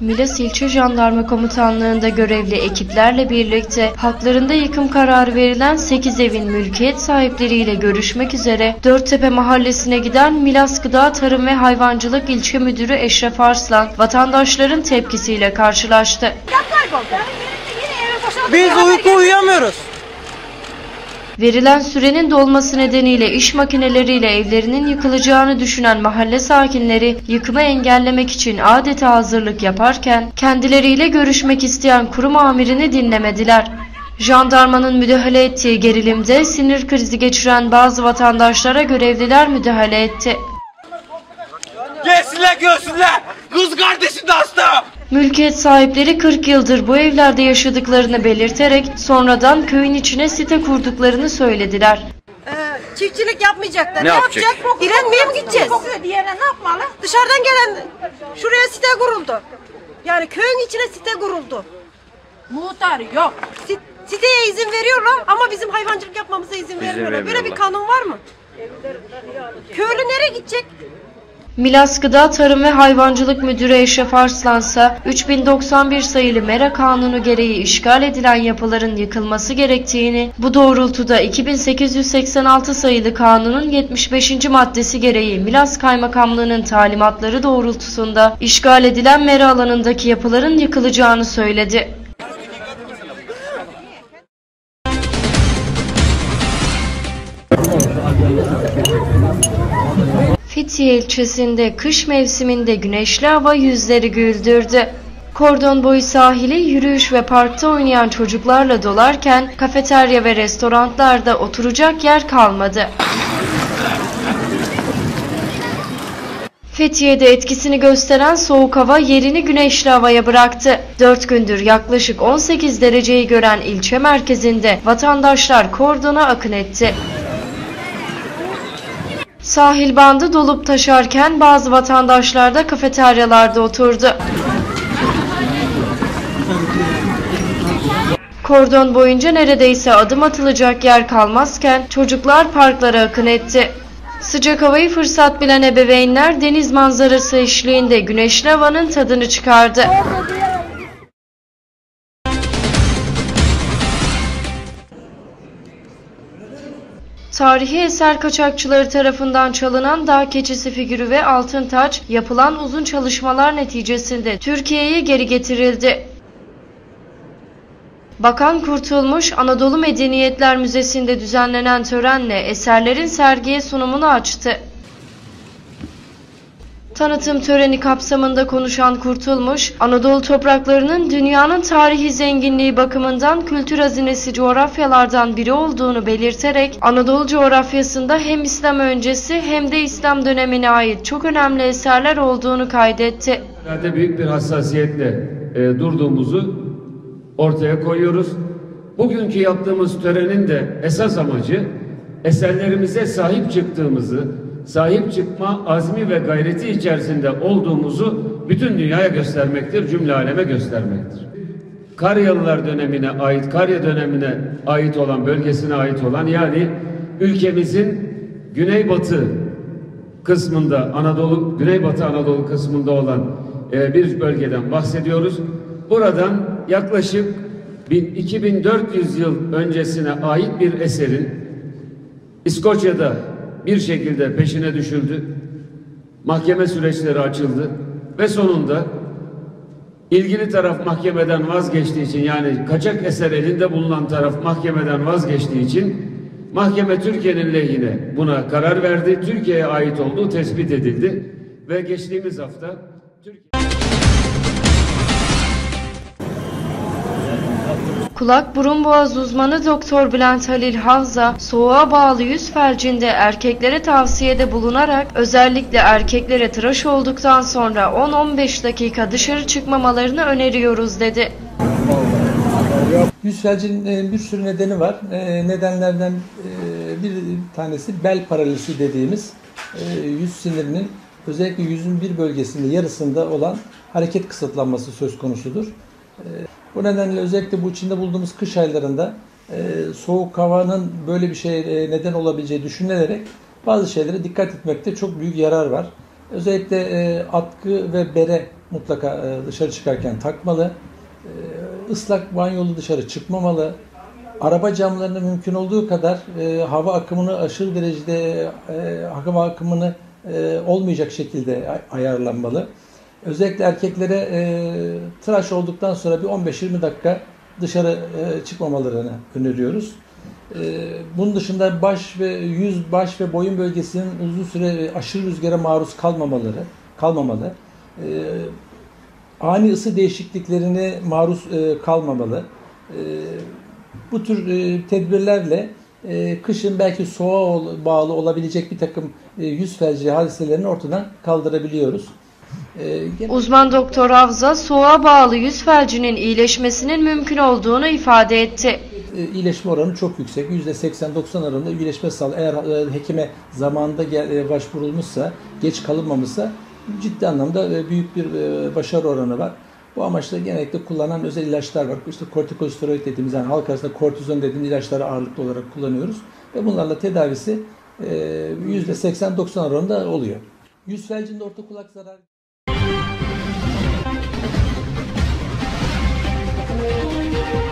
Milas İlçe Jandarma Komutanlığı'nda görevli ekiplerle birlikte haklarında yıkım kararı verilen 8 evin mülkiyet sahipleriyle görüşmek üzere Dörttepe Mahallesi'ne giden Milas Gıda Tarım ve Hayvancılık İlçe Müdürü Eşref Arslan vatandaşların tepkisiyle karşılaştı. Biz uyku uyuyamıyoruz. Verilen sürenin dolması nedeniyle iş makineleriyle evlerinin yıkılacağını düşünen mahalle sakinleri yıkımı engellemek için adeta hazırlık yaparken kendileriyle görüşmek isteyen kurum amirini dinlemediler. Jandarmanın müdahale ettiği gerilimde sinir krizi geçiren bazı vatandaşlara görevliler müdahale etti. Gelsinler görsünler. Kız kardeşim de hasta. Mülkiyet sahipleri 40 yıldır bu evlerde yaşadıklarını belirterek sonradan köyün içine site kurduklarını söylediler. Ee, çiftçilik yapmayacaklar. Ne yapacak? yapacak? Direnmeye mi gideceğiz? Diyene ne yapmalı? Dışarıdan gelen şuraya site kuruldu. Yani köyün içine site kuruldu. Muhtar yok. Sit- siteye izin veriyorlar ama bizim hayvancılık yapmamıza izin vermiyorlar. Böyle bir kanun var mı? Köylü nereye gidecek? Milas Gıda Tarım ve Hayvancılık Müdürü Eşref Arslan ise 3091 sayılı Mera Kanunu gereği işgal edilen yapıların yıkılması gerektiğini, bu doğrultuda 2886 sayılı kanunun 75. maddesi gereği Milas Kaymakamlığı'nın talimatları doğrultusunda işgal edilen mera alanındaki yapıların yıkılacağını söyledi. Fethiye ilçesinde kış mevsiminde güneşli hava yüzleri güldürdü. Kordon boyu sahili yürüyüş ve parkta oynayan çocuklarla dolarken kafeterya ve restoranlarda oturacak yer kalmadı. Fethiye'de etkisini gösteren soğuk hava yerini güneşli havaya bıraktı. 4 gündür yaklaşık 18 dereceyi gören ilçe merkezinde vatandaşlar kordona akın etti. Sahil bandı dolup taşarken bazı vatandaşlar da kafeteryalarda oturdu. Kordon boyunca neredeyse adım atılacak yer kalmazken çocuklar parklara akın etti. Sıcak havayı fırsat bilen ebeveynler deniz manzarası eşliğinde güneşli havanın tadını çıkardı. Tarihi eser kaçakçıları tarafından çalınan dağ keçisi figürü ve altın taç yapılan uzun çalışmalar neticesinde Türkiye'ye geri getirildi. Bakan Kurtulmuş, Anadolu Medeniyetler Müzesi'nde düzenlenen törenle eserlerin sergiye sunumunu açtı. Tanıtım töreni kapsamında konuşan Kurtulmuş, Anadolu topraklarının dünyanın tarihi zenginliği bakımından kültür hazinesi coğrafyalardan biri olduğunu belirterek Anadolu coğrafyasında hem İslam öncesi hem de İslam dönemine ait çok önemli eserler olduğunu kaydetti. Herhalde büyük bir hassasiyetle e, durduğumuzu ortaya koyuyoruz. Bugünkü yaptığımız törenin de esas amacı eserlerimize sahip çıktığımızı, sahip çıkma azmi ve gayreti içerisinde olduğumuzu bütün dünyaya göstermektir, cümle aleme göstermektir. Karyalılar dönemine ait, Karya dönemine ait olan, bölgesine ait olan yani ülkemizin güneybatı kısmında Anadolu, Güneybatı Anadolu kısmında olan e, bir bölgeden bahsediyoruz. Buradan yaklaşık 1000 2400 yıl öncesine ait bir eserin İskoçya'da bir şekilde peşine düşüldü. Mahkeme süreçleri açıldı ve sonunda ilgili taraf mahkemeden vazgeçtiği için yani kaçak eser elinde bulunan taraf mahkemeden vazgeçtiği için mahkeme Türkiye'nin lehine buna karar verdi. Türkiye'ye ait olduğu tespit edildi ve geçtiğimiz hafta Türkiye Kulak burun boğaz uzmanı Doktor Bülent Halil Havza, soğuğa bağlı yüz felcinde erkeklere tavsiyede bulunarak özellikle erkeklere tıraş olduktan sonra 10-15 dakika dışarı çıkmamalarını öneriyoruz dedi. Yüz felcinin e, bir sürü nedeni var. E, Nedenlerden e, bir tanesi bel paralisi dediğimiz yüz sinirinin özellikle yüzün bir bölgesinde yarısında olan hareket kısıtlanması söz konusudur. E, Bu nedenle özellikle bu içinde bulunduğumuz kış aylarında e, soğuk havanın böyle bir şeye neden olabileceği düşünülerek bazı şeylere dikkat etmekte çok büyük yarar var. Özellikle e, atkı ve bere mutlaka e, dışarı çıkarken takmalı. E, ıslak banyolu dışarı çıkmamalı. Araba camlarını mümkün olduğu kadar e, hava akımını aşırı derecede e, hava akımını e, olmayacak şekilde ay- ayarlanmalı. Özellikle erkeklere e, tıraş olduktan sonra bir 15-20 dakika dışarı e, çıkmamalarını öneriyoruz. E, bunun dışında baş ve yüz, baş ve boyun bölgesinin uzun süre aşırı rüzgara maruz kalmamaları, kalmamalı. E, ani ısı değişikliklerine maruz e, kalmamalı. E, bu tür e, tedbirlerle e, kışın belki soğuğa bağlı olabilecek bir takım e, yüz felci hadiselerini ortadan kaldırabiliyoruz. E, gene- Uzman doktor Havza, soğuğa bağlı yüz felcinin iyileşmesinin mümkün olduğunu ifade etti. e, iyileşme oranı çok yüksek. %80-90 oranında iyileşme sağ Eğer e, hekime zamanında e, başvurulmuşsa, geç kalınmamışsa ciddi anlamda e, büyük bir başarı oranı var. Bu amaçla genellikle kullanılan özel ilaçlar var. İşte kortikosteroid dediğimiz yani halk arasında kortizon dediğimiz ilaçları ağırlıklı olarak kullanıyoruz. Ve bunlarla tedavisi e, %80-90 oranında oluyor. Yüz felcinde orta kulak zararı Thank you.